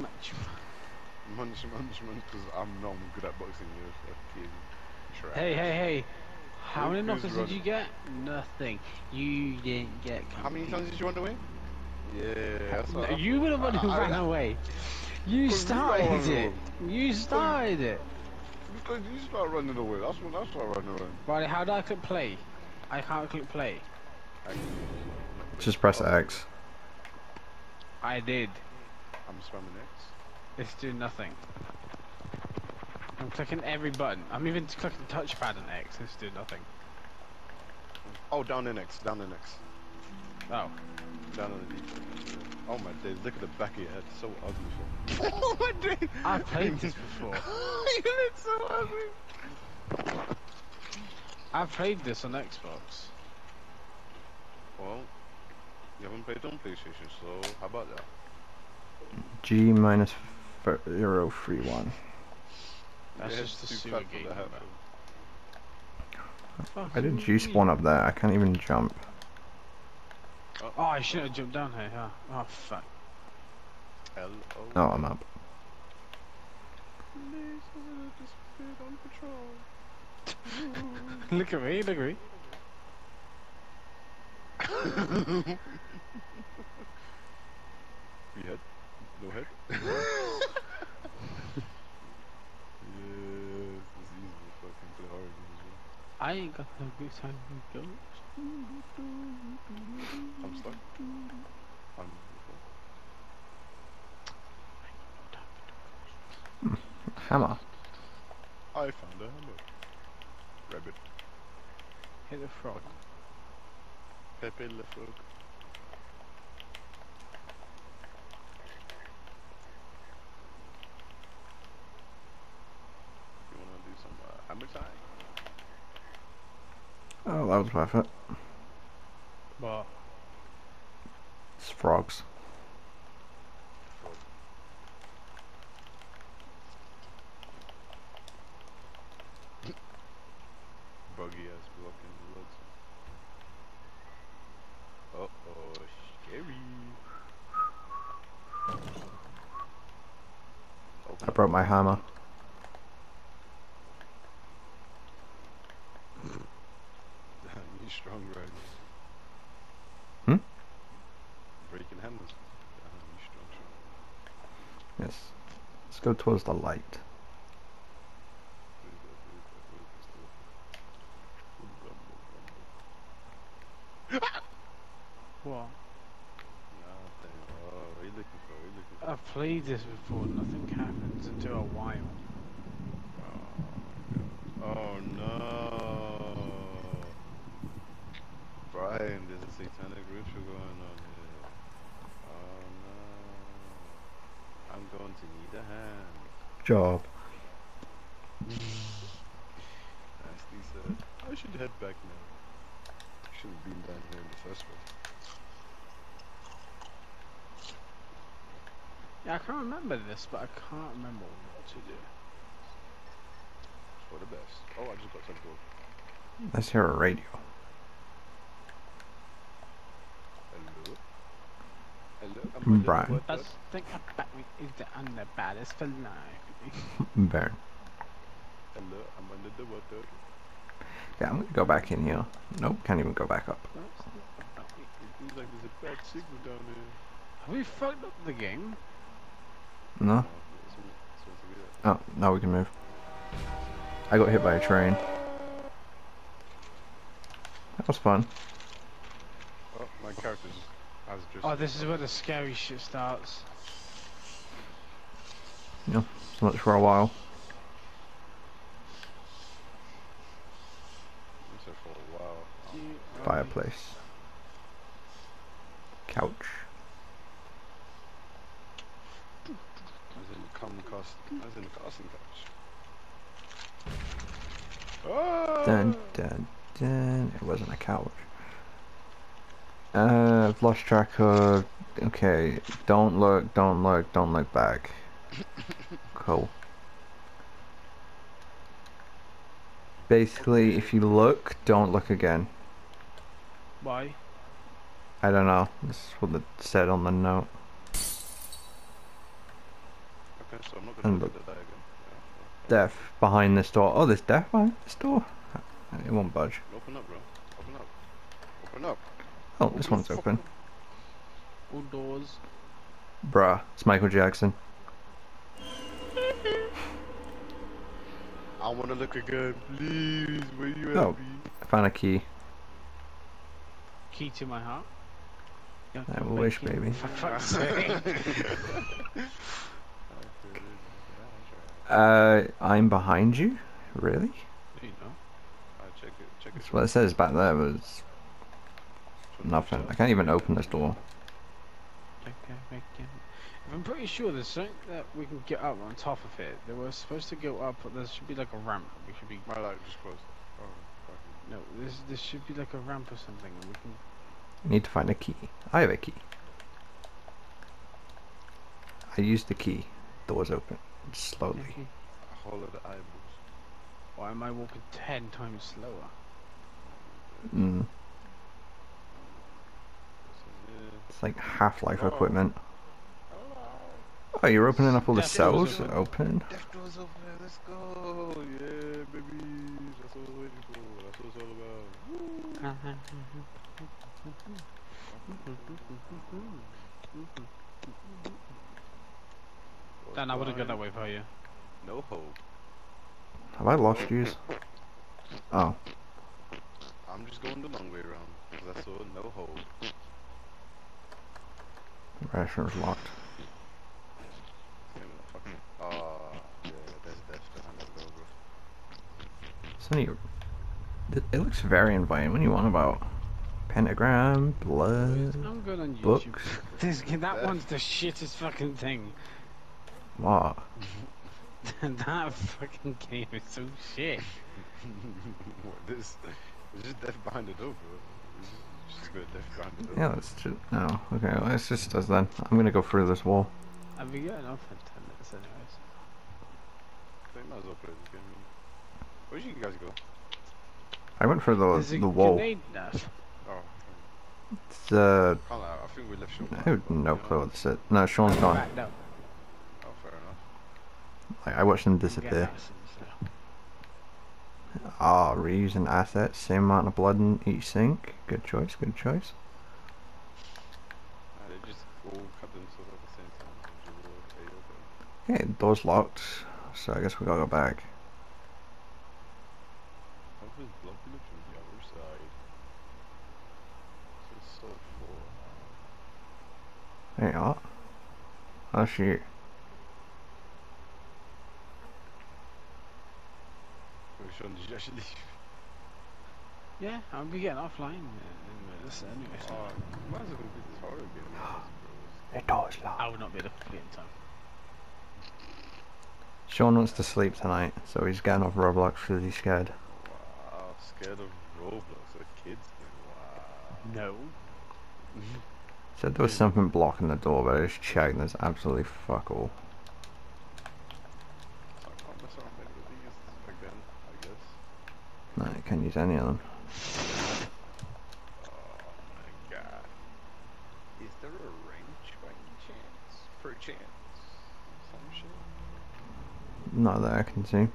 Much. Munch, munch, munch, because I'm not good at boxing, you fucking trash. Hey, hey, hey. How Who- many who's knockers did you get? Nothing. You didn't get. How many times did you run away? Yeah, that's what No, you were the one who I- ran I- away. You you started ran it. You started it. Because you start running away. That's when I start running away. Right, how do I click play? I can't click play. Just press X. I did. I'm spamming X. It's doing nothing. I'm clicking every button. I'm even clicking touchpad and X. It's doing nothing. Oh, down in X, down in X. Oh. Down in the D. Oh my days, look at the back of your head, so ugly. oh my days! I've played this before. you look so ugly! I've played this on Xbox. Well, you haven't played on PlayStation, so how about that? G minus zero three one. That's Your just head's a too sewer fat for game. the hat, man. I did G spawn up there. I can't even jump. Oh, I shouldn't have jumped down here, huh? Oh, fuck. L O. Oh, I'm up. on patrol. look at me, look at me. You head? No head? yes, it's easy to fucking play horror games, bro. I ain't got no good time to go. I'm stuck. I'm. Hammer. I found a hammer. Rabbit. Hit a frog. Pepe Le Frog. You wanna do some uh, hammer time? Oh, that was worth it. What? It's frogs. Frog. Buggy ass block in the woods. Uh oh, scary. I broke my hammer. Damn, you strong, right? Hmm? Breaking hammers. Damn, you strong, strong. Yes. Let's go towards the light. Pretty good, pretty good, pretty good stuff. Rumble, rumble. What? Nothing. Oh, what are you looking for? What are you looking for? I've played this before, nothing happens until a while. Oh no. Oh, Brian, there's a satanic ritual going on here. Oh no. I'm going to need a hand. Job. Nasty said. I should head back now. Should have been down here in the first place. Yeah, I can't remember this, but I can't remember what to do. For the best. Oh, I just got teleported. Let's hear a radio. Hello? Hello? I'm under the Mm, Brian. water. Best thing about me is that mm, I'm the baddest for life. Burn. Hello? I'm under the water. Yeah, I'm gonna go back in here. Nope, can't even go back up. It seems like there's a bad signal down there. Have we fucked up the game? No? Oh, it's supposed- it's supposed to be that. Oh, now we can move. I got hit by a train. That was fun. Oh, my character just has just. Oh, this is where the scary shit starts. Yeah, So much for a while. Been there for a while. Oh, Fireplace. Couch. As in the common cost. As in the casting couch. Oh! Dun dun dun. It wasn't a couch. Uh, I've lost track of. Okay, don't look, don't look, don't look back. Cool. Basically, if you look, don't look again. Why? I don't know. This is what it said on the note. Okay, so I'm not gonna And look at that again. Yeah, Death behind this door. Oh, there's death behind this door. It won't budge. Open up, bro. Open up. Open up. Oh, this one's open. up. All doors. Bruh, it's Michael Jackson. I wanna look again, please. Where you at, Oh. B? I found a key. Key to my heart. Yeah, I come wish, back in, baby. For fuck's sake. Uh, I'm behind you? Really? you know. Alright, check it. Check it. That's what it says back there was nothing. I can't even open this door. Okay, okay. I'm pretty sure there's something that we can get up on top of it. They were supposed to go up, but there should be like a ramp. We should be. My light just closed. Oh, fucking. No, this there should be like a ramp or something, we can. I need to find a key. I have a key. I used the key. Door's open. Slowly. A hole of the eyeballs. Why am I walking ten times slower? Mm, Yeah. It's like Half-Life Oh. equipment. Oh, you're opening up all the Death cells? open. Open. Open. Let's go. Yeah, baby. That's what I was waiting for. That's what it's all about. Dan, I wouldn't go that way for you. No hope. Have I lost you? Oh, I'm just going the long way around. 'cause That's all. No hope. the restaurant's locked. Yeah, fucking. Ah, yeah. There's death behind that door, bro. So you, it, it looks very inviting. What do you want about pentagram, blood, I'm good on YouTube. books? This, that one's the shittest fucking thing. What? that fucking game is so shit. what, this? It's just death behind the door, bro. It's just got death behind the door. Yeah, let's just no. Okay, let's just does then. I'm gonna go through this wall. I've been getting off in 10 minutes anyways. I think might as well play this game. Where'd you guys go? I went through the There's a the wall. grenade nest. Oh, It's, uh, can't I think we left Shaun. I have no to clue what honest. this is. No, Shaun's gone. Back down. Oh, fair enough. I, I watched him Get disappear. Uh, Ah, reusing assets, same amount of blood in each sink. Good choice, good choice. They just all cut themselves at the same time. which is all okay. Okay, door's locked, so I guess we gotta go back. How does blood look from the other side? So it's so full. There you are. Oh shoot. Wait, Shaun, did you actually? Yeah, I'll be getting offline in, in this anyway. So Oh, might as well complete this horror game. bro. The door's. I would not be able to complete in time. Shaun wants to sleep tonight, so he's getting off Roblox because he's scared. Wow, scared of Roblox, a kid's thing. Wow. No. Said there was hmm. something blocking the door, but I just checked and there's absolutely fuck all. So I can't mess around with these again, I guess. No, you can't use any of them. Oh my god. Is there a range by any chance? Per chance? Some shit? Not that I can see.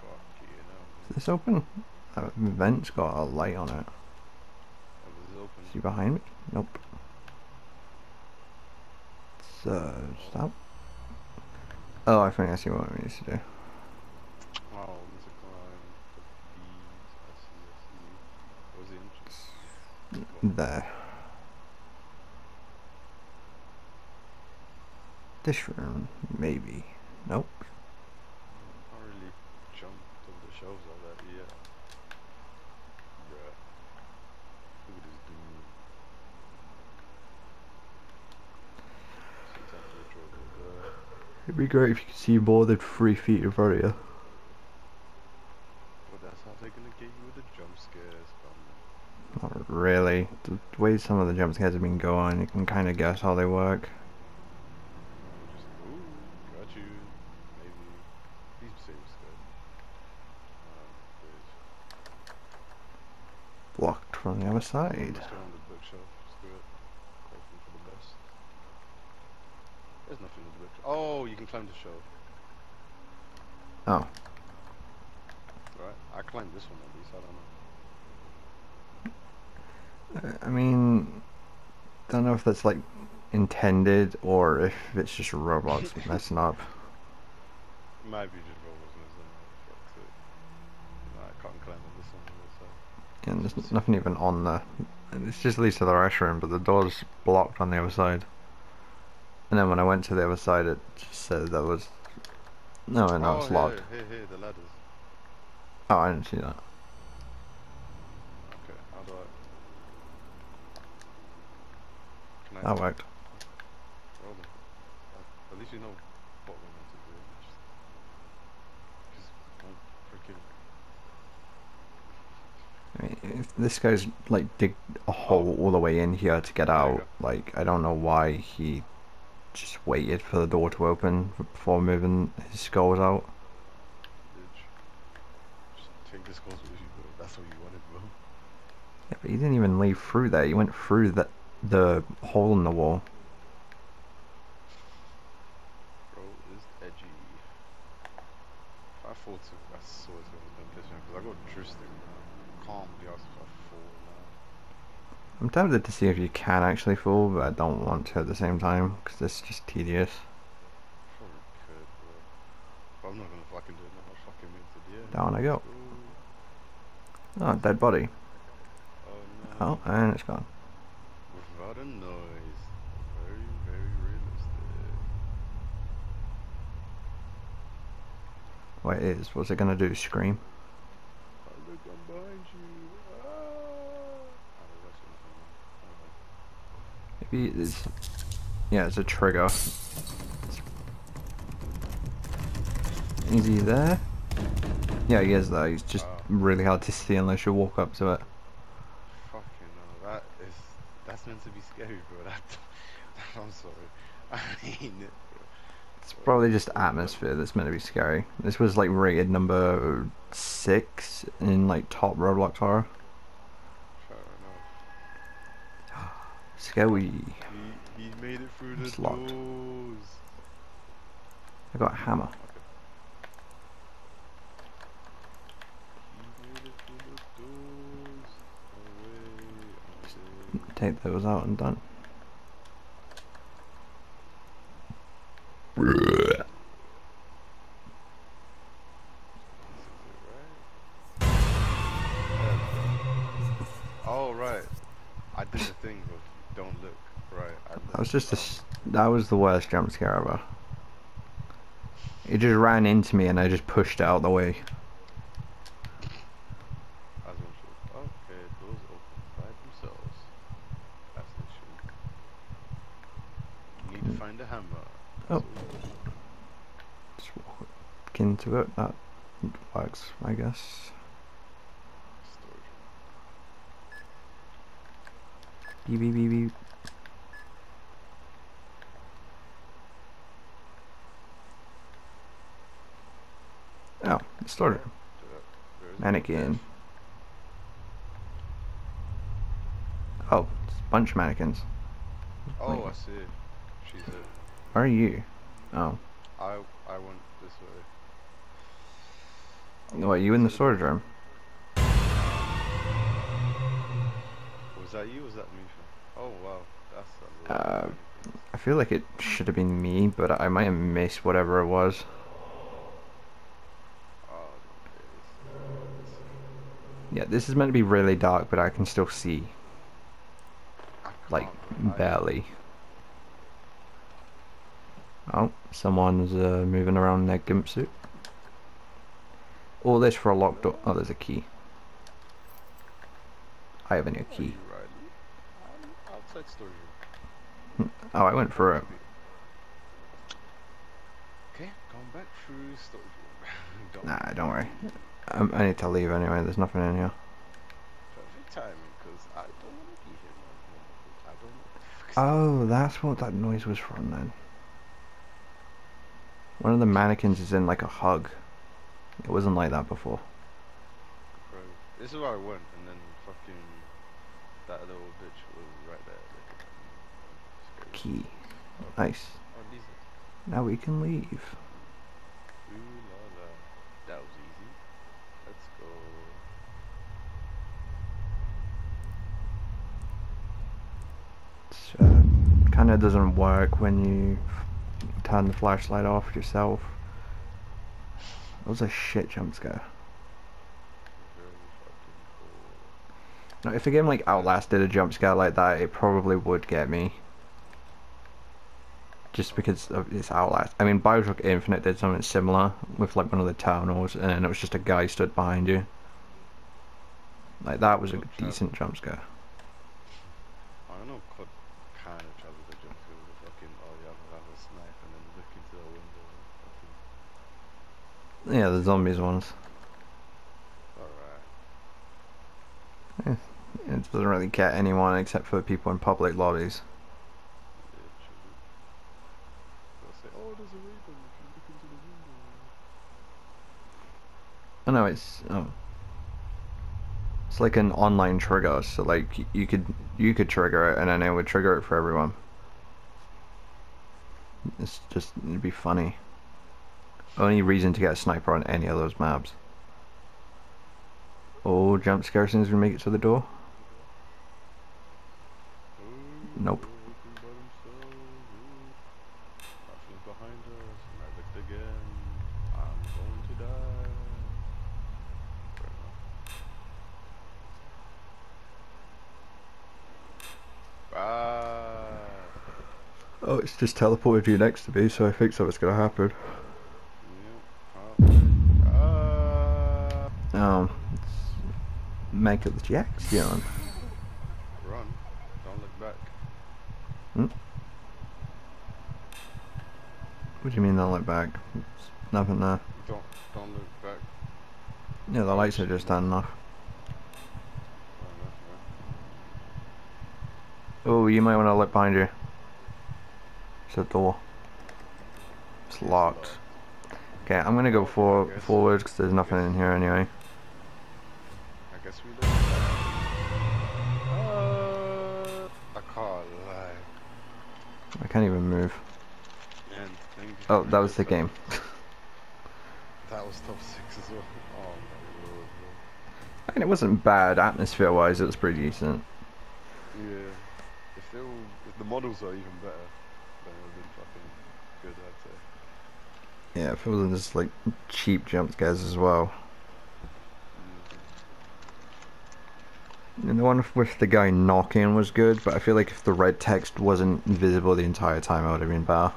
Fuck you know. Is this open? That vent's got a light on it. Oh, it was open. Is he behind me? Nope. So, stop. Oh, I think I see what we need to do. Oh, Mr. Klein. The bees. I see, I see. What was the entrance? There. This room, maybe. Nope. Can't really jump over the shelves like that, yeah. Bruh. Look at this dude. Sometimes we throw the- the- It'd be great if you could see more than three feet in front of you. But that's how they're gonna get you with the jump scares, fam. Not really. The way some of the jump scares have been going, you can kind of guess how they work. Just, ooh, got you. Maybe. Good. Um. Blocked from the other side. Let's go on the bookshelf. Screw it. Hoping for the best. There's nothing in the bridge. Oh, you can climb the shore. Oh. Right. I climbed this one at least. I don't know. Uh, I mean, don't know if that's like intended or if it's just Roblox messing up. Might be just Roblox messing up. No, I can't climb on this one. on And there's nothing even on the. It just leads to the restroom, but the door's blocked on the other side. And then when I went to the other side, it just said there was. No, no, side. it's oh, locked. Here, here, here, the ladders. Oh, I didn't see that. Okay, how do I? That worked. Well at least you know what we're meant to do. Just, just don't freaking. I mean, if this guy's like dig a hole all the way in here to get out, like I don't know why he just waited for the door to open before moving his skulls out. Just take this course with you, bro. That's what you wanted, bro. Yeah, but he didn't even leave through there. He went through the the hole in the wall. Bro, it's edgy. If I fall to, I to God, don't piss me because I got Tristan. I can't be asked if I fall now. I'm tempted to see if you can actually fall, but I don't want to at the same time because it's just tedious. Probably could, bro. But I'm not gonna fucking do it now. I'll fucking move to the. Down I go. Ooh. Oh, dead body. Oh Oh, and it's gone. Without a noise. Very, very realistic. What it is? What's it gonna do? Scream? Look, I'm behind you. That's what Maybe it's. Yeah, it's a trigger. Is he there? Yeah, he is there. He's just Oh. really hard to see unless you walk up to it. Fucking no, that is that's meant to be scary, bro. That I'm sorry. I mean, probably just atmosphere that's meant to be scary. This was like rated number six in like top Roblox horror. Scary. He he made it through the locked. doors. I got a hammer. He made it through the doors. Away, away. Take those out and done. This is it, right? Oh right. I did the thing, but don't look. Right. I That was just a. That was the worst jump scare ever. It just ran into me and I just pushed it out the way. I was gonna shoot. Okay, doors open by themselves. That's the issue. Need to mm. find a hammer. Oh. Just walk into it. That works, I guess. Beep beep beep beep. Oh, there's a Mannequin. Oh, it's bunch of mannequins. Oh. I see. She's a. Where are you? Oh. I I went this way. What, you in the storage room? Was that you? Was that me? Oh wow, that's a lot. Uh. I feel like it should have been me, but I might have missed whatever it was. Oh, Yeah, this is meant to be really dark, but I can still see. Like, barely. Oh, someone's uh, moving around in their gimp suit. All this for a locked door. Oh, there's a key. I have a new key. you, Riley? I'm outside storage. Oh, I went for it. Okay, going back through storage room. don't Nah, don't worry. Um, I need to leave anyway. There's nothing in here. Perfect timing, because I don't want to be here no more. I don't know what the fuck is Oh, that's what that noise was from then. One of the mannequins is in like a hug. It wasn't like that before. Bro, this is where I went, and then fucking that little bitch was right there. Like, scary. Key. Nice. Oh, Now we can leave. Ooh la la. That was easy. Let's go. uh, kind of doesn't work when you turn the flashlight off yourself. That was a shit jump scare. Very fucking cool. Now, if a game like Outlast did a jump scare like that, it probably would get me. Just because of it's Outlast. I mean, Bioshock Infinite did something similar with like one of the tunnels, and it was just a guy stood behind you. Like that was a oh, decent jump scare. I don't know what kind of trouble they jump through with the fucking oh yeah, I have a snipe and then look into the window and fucking Yeah, the zombies ones. alright. It doesn't really get anyone except for people in public lobbies. Literally. They'll say, Oh there's a raven if you look into the window Oh no, it's oh. It's like an online trigger, so like you could you could trigger it and then it would trigger it for everyone. It's just it'd be funny. Only reason to get a sniper on any of those maps. Oh, jump scare soon as we make it to the door. Nope. they're looking by themselves, ooh. Nothing's behind us, and I looked again. I'm going to die. Fair enough. Oh, it's just teleported you next to me, so I think something's gonna happen. Yep. Ah. Um, make it the Jack's John. Run. Don't look back. Hmm? What do you mean? Don't look back. There's nothing there. Don't don't look back. Yeah, the lights are just on off. Oh, you might want to look behind you. It's a door. It's locked. Okay, I'm gonna go for forward because there's nothing in here anyway. Can't even move. And Oh, that was the game. That was top six as well. Oh I mean, it wasn't bad atmosphere-wise. It was pretty decent. Yeah. If they were, if the models are even better, then it would have been fucking good, I'd say. Yeah, if it wasn't just like cheap jump scares as well. Mm. And the one with the guy knocking was good, but I feel like if the red text wasn't visible the entire time, I would have been better.